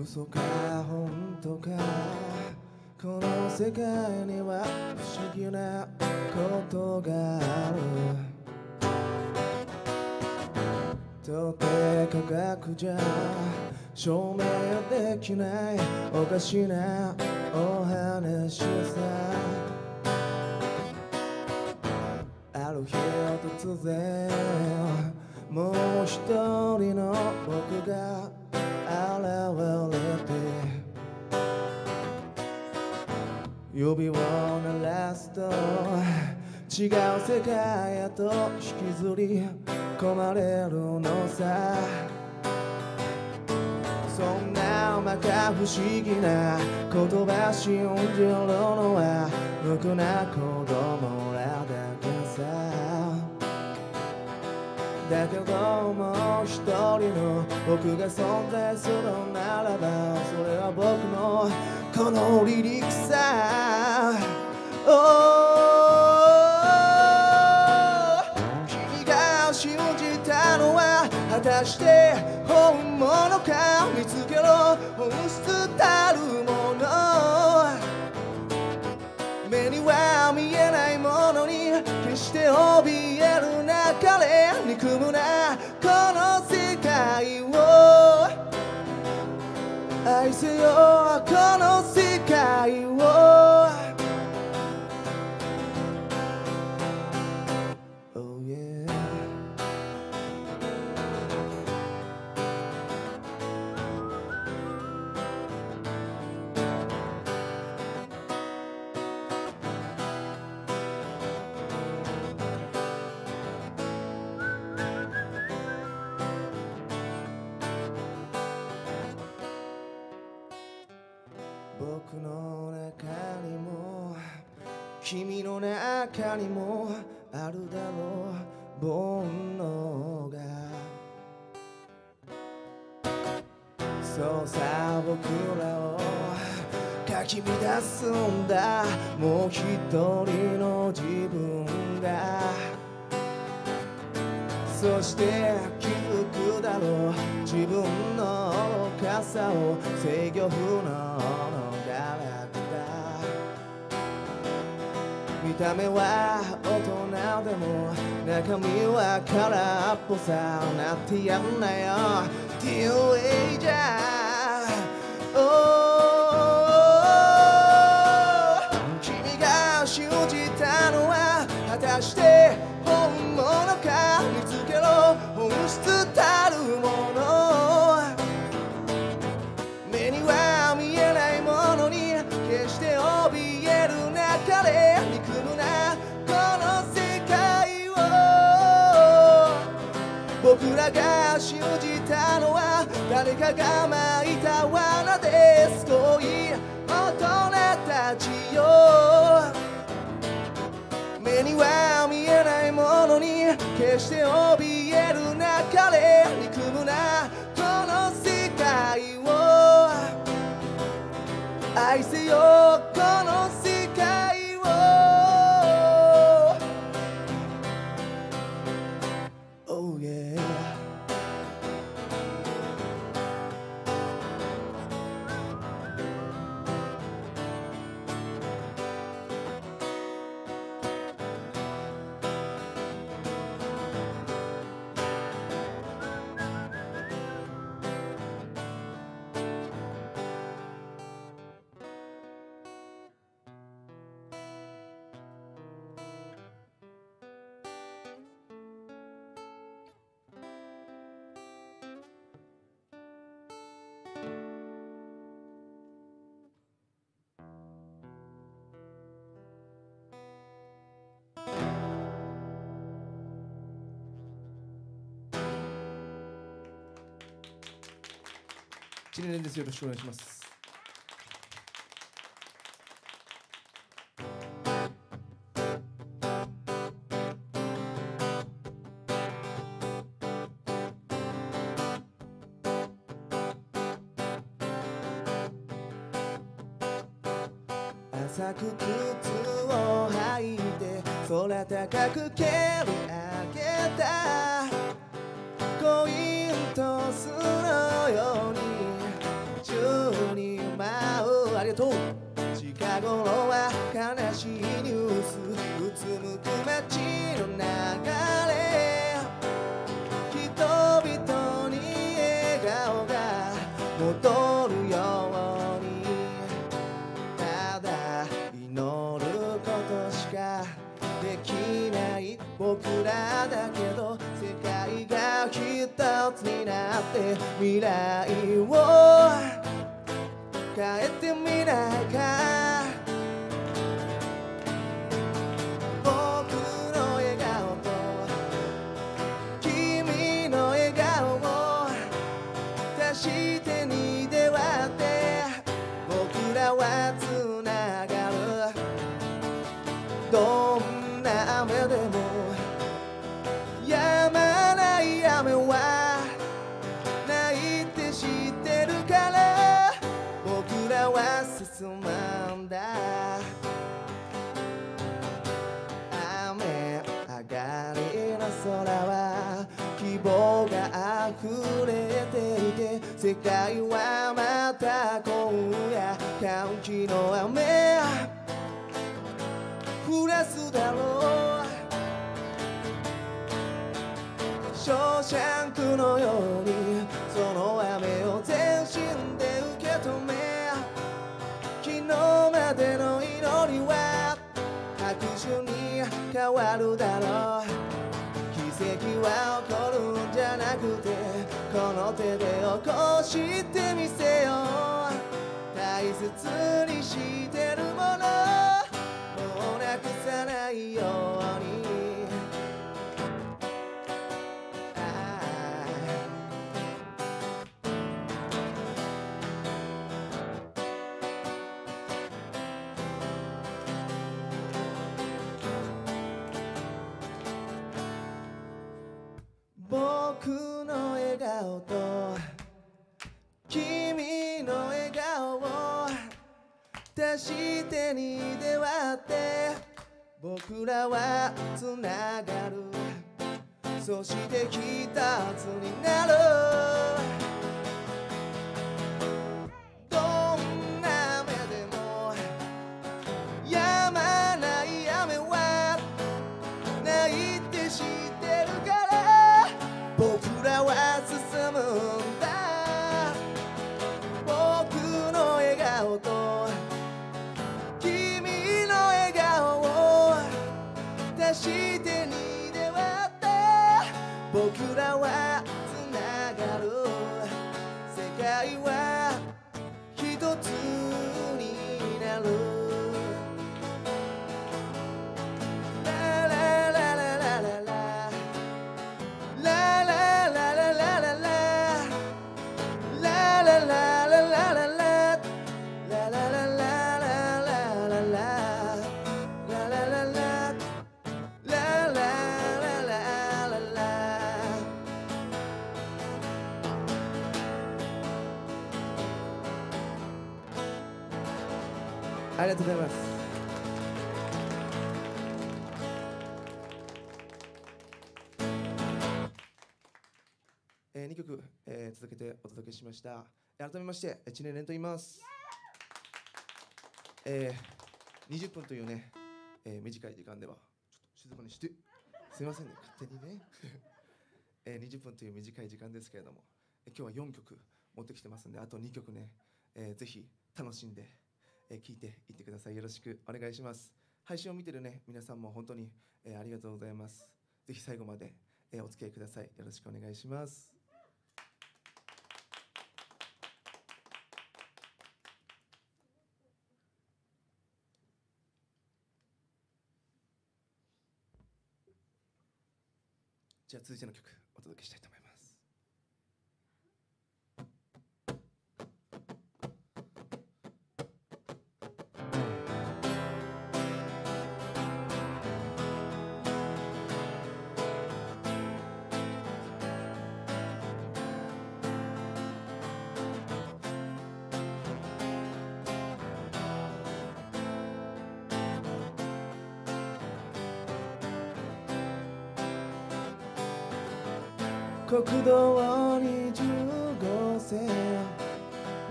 嘘か本当か。この世界には不思議なことがある。到底科学じゃ証明できないおかしなお話さ。ある日突然もう一人の僕が現れて指を鳴らすと違う世界へと引きずり込まれるのさ。そんなまか不思議な言葉信じるのは無垢な子供だけどもう一人の僕が存在するならばそれは僕のこの離陸さ、oh、君が信じたのは果たして本物か見つけろ本質たるもの。目には見えないものに決して怯えかれ憎むなこの世界を愛せよ。この世界を僕の中にも君の中にもあるだろう煩悩が。そうさ僕らをかき乱すんだ。もう一人の自分が。そして気づくだろう自分の愚かさを制御不能のた目は大人でも中身は空っぽさなってやんなよ。Till a じゃ Oh かが巻いた罠です恋大人たちよ目には見えないものに決して怯えるなかれ憎むなこの世界を。愛せよチリレンです。よろしくお願いします。浅く靴を履いて空高く蹴り上げた。コイント過頃は悲しいニュースうつむく街の流れ人々に笑顔が戻るようにただ祈ることしかできない僕らだけど世界が一つになって未来を変えてみないか僕の笑顔と君の笑顔を出してに溢れていて世界はまた今夜歓喜の雨降らすだろうショーシャンクのようにその雨を全身で受け止め昨日までの祈りは拍手に変わるだろう。奇跡は起こるんじゃなくてこの手で起こしてみせよう。大切にしてるものもうなくさないよ。と君の笑顔を出してにで割って僕らはつながる。そして一つになる。とうございます。えー、2曲、えー、続けてお届けしました。改めまして知念蓮と言います。えー、20分というね、えー、短い時間ではちょっと静かにしてすいませんね。勝手にね、えー、20分という短い時間ですけれども、えー、今日は4曲持ってきてますんであと2曲ね、えー、ぜひ楽しんでえ聞いていってください。よろしくお願いします。配信を見てるね皆さんも本当に、えありがとうございます。ぜひ最後まで、えお付き合いください。よろしくお願いします。じゃあ続いての曲お届けしたいと思います。国道20号線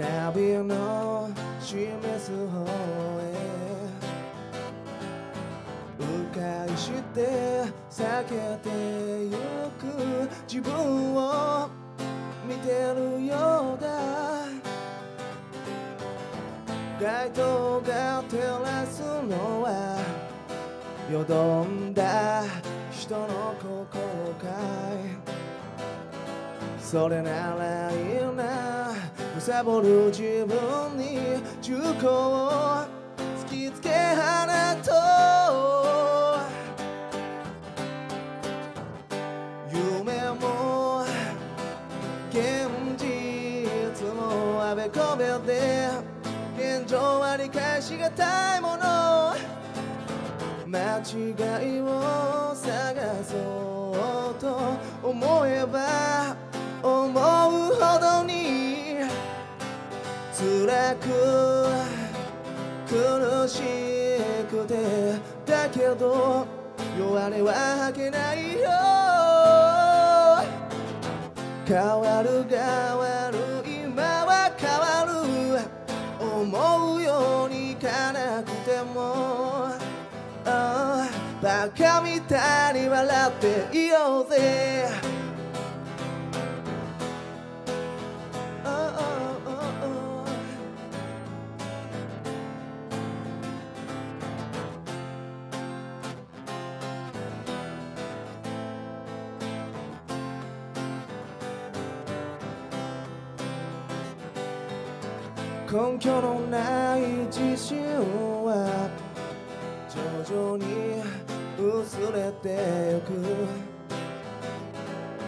ナビの示す方へ迂回して避けてゆく。自分を見てるようだ。街灯が照らすのはよどんだ人の心かい。それならいいな貪る自分に銃口を突きつけ放とう。夢も現実もあべこべで現状は理解しがたいもの。間違いを探そうと思えば思うほどに辛く苦しくてだけど弱音は吐けないよ。変わる変わる今は変わる。思うようにいかなくても。ああバカみたいに笑っていようぜ。根拠のない自信は徐々に薄れてゆく。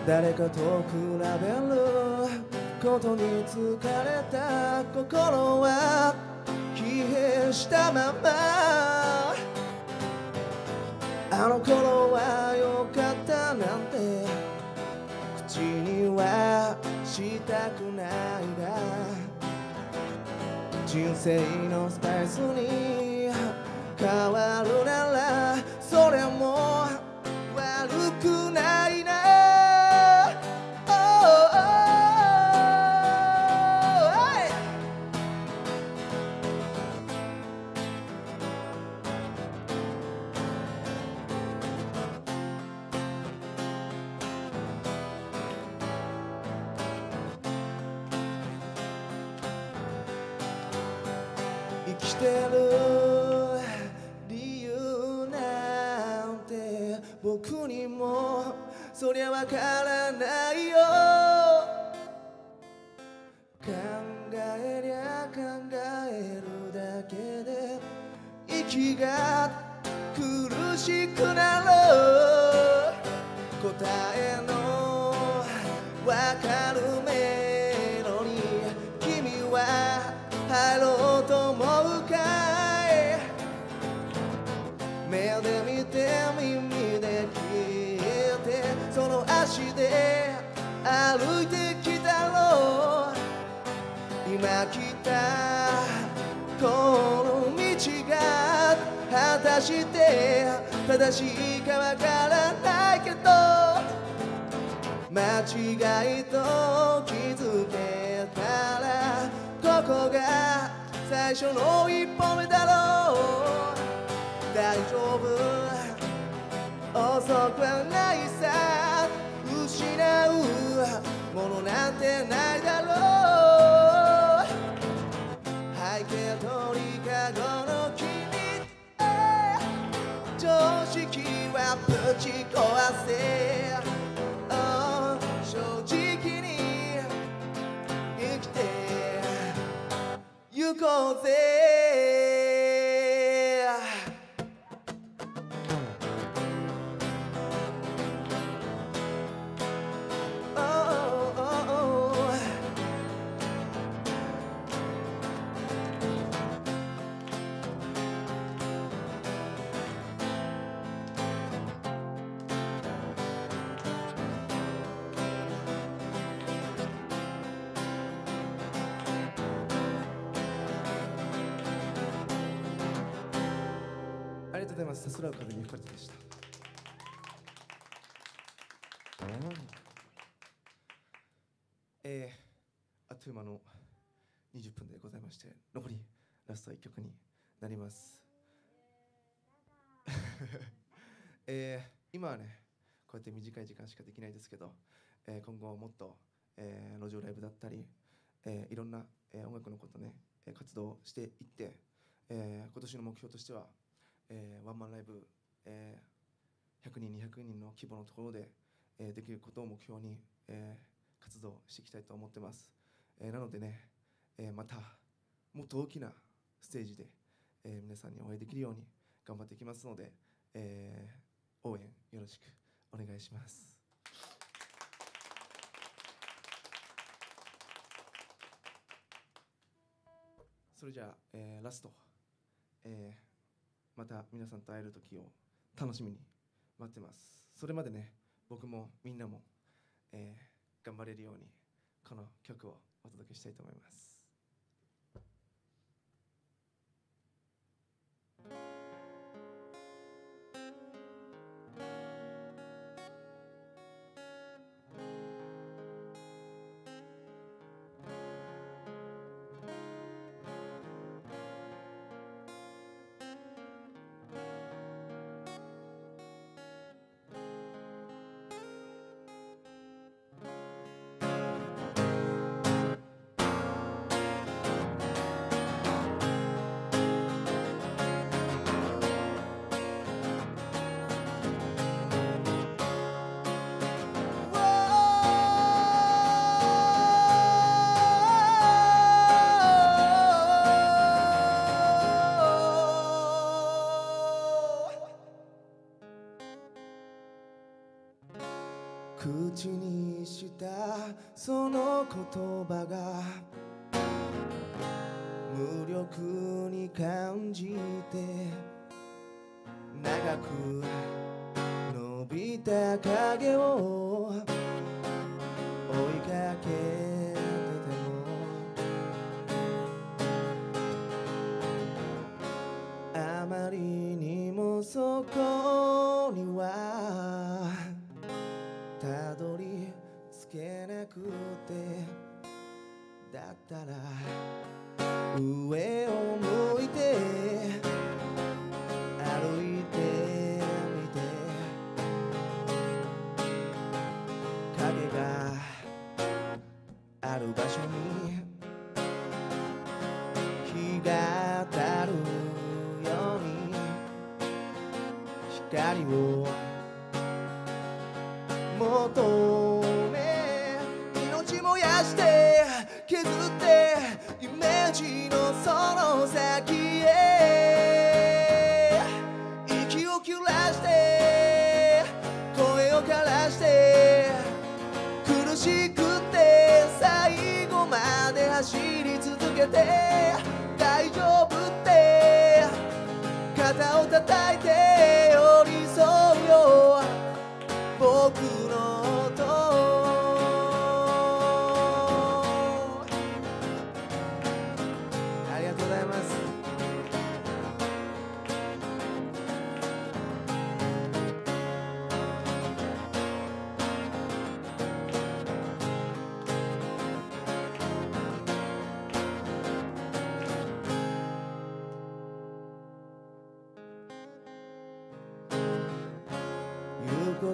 誰かと比べることに疲れた心は疲弊したまま。あの頃は良かったなんて。口にはしたくないが。人生のスパイスに変わるならそれもてる理由なんて僕にもそりゃわからないよ。で見て耳で聞いてその足で歩いてきたろう今来たこの道が果たして正しいかわからないけど間違いと気づけたらここが最初の一歩目だろう大丈夫？遅くはないさ失うものなんてないだろう背景とりかごの君。常識はぶち壊せ、Oh 正直に生きて行こうぜ「えー、あっという間の20分でございまして残りラスト1曲になります。えー今はねこうやって短い時間しかできないですけど、えー今後はもっと、えー路上ライブだったり、えーいろんな、えー音楽のことね、活動していって、えー今年の目標としては、えーワンマンライブ、えー100人200人の規模のところで、えーできることを目標に、えー活動していきたいと思ってます、えーなのでね、えーまたもっと大きなステージで、えー皆さんにお会いできるように頑張っていきますので、えー応援よろしくお願いします。それじゃあ、えーラスト、えーまた皆さんと会える時を楽しみに待ってます。それまでね、僕もみんなも、えー頑張れるようにこの曲をお届けしたいと思います。た。その言葉が無力に感じて長く伸びた影を光を求め命燃やして削ってイメージのその先へ息を切らして声を枯らして苦しくて最後まで走り続けて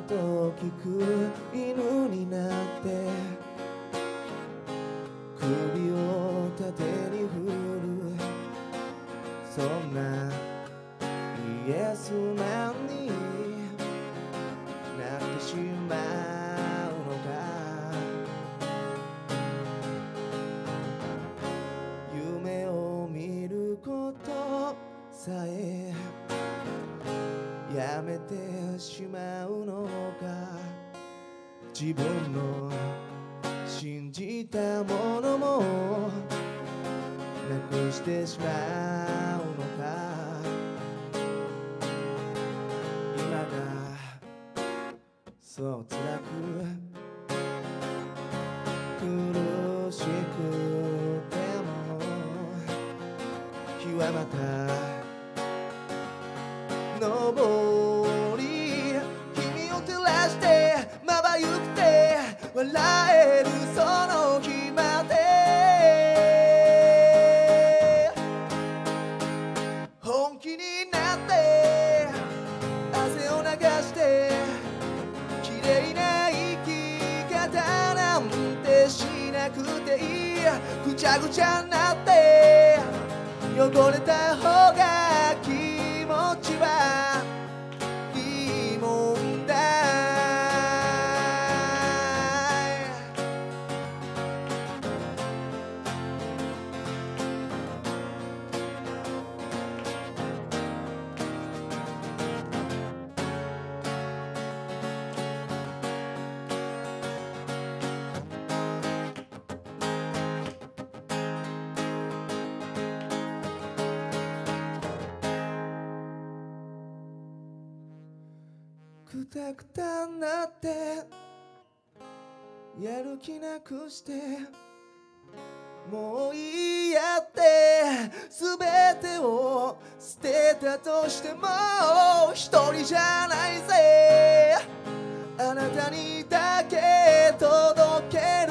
言を聞く犬になっていたものもなくしてしまうのか。今がそう辛い。ぐちゃぐちゃになって汚れた方がたくたになってやる気なくしてもういいやって全てを捨てたとしても一人じゃないぜ。あなたにだけ届ける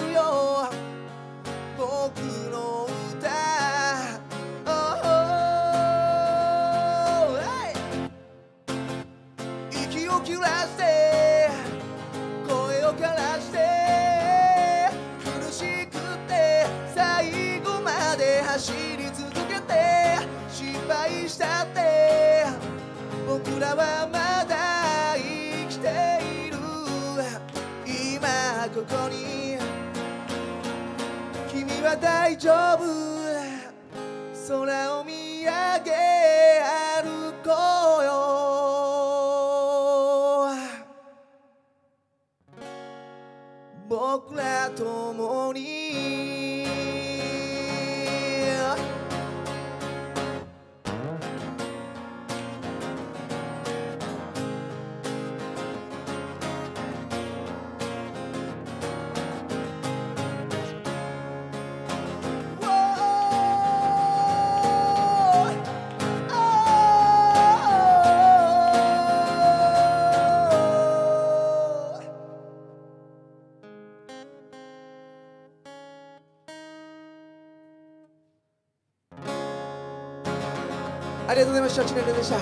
は大丈夫。空ありがとうございました。ちねるでした。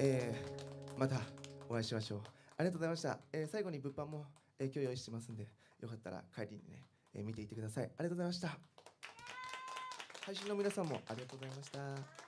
えー、またお会いしましょう。ありがとうございました。えー、最後に物販も、えー、今日用意してますんで、よかったら帰りにね、えー見ていってください。ありがとうございました。配信の皆さんもありがとうございました。